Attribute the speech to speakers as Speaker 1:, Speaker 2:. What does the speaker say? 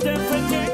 Speaker 1: te